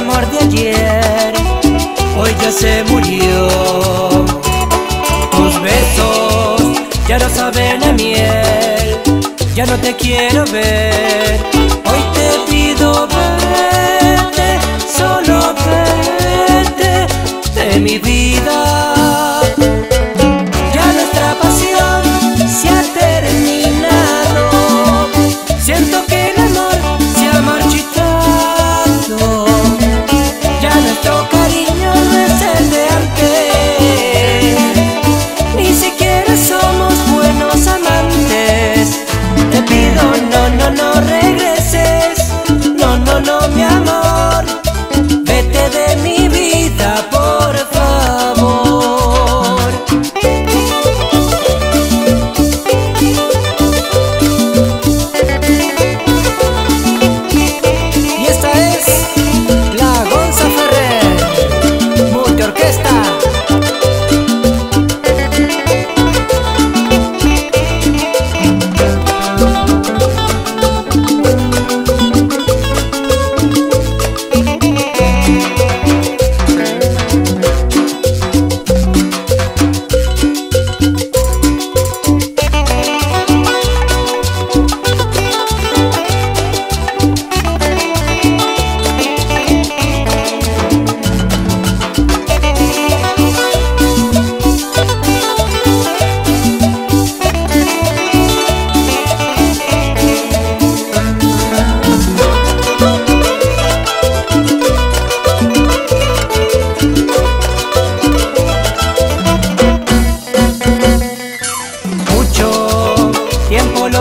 amor de ayer hoy ya se murió. Tus besos ya no saben a miel, ya no te quiero ver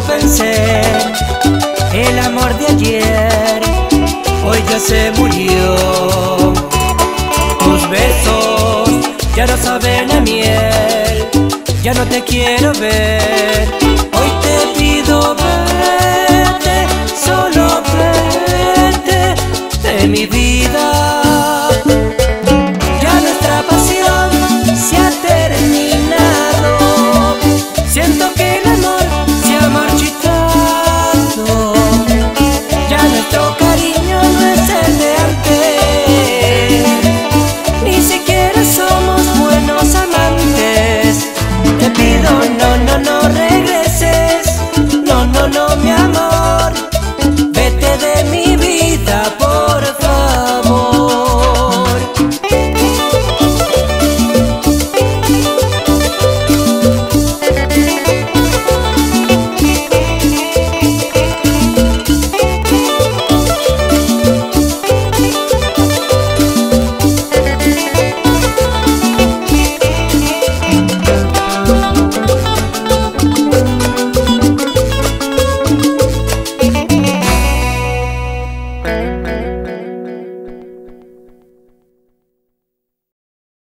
pensé El amor de ayer Hoy ya se murió. Tus besos Ya no saben a miel Ya no te quiero ver.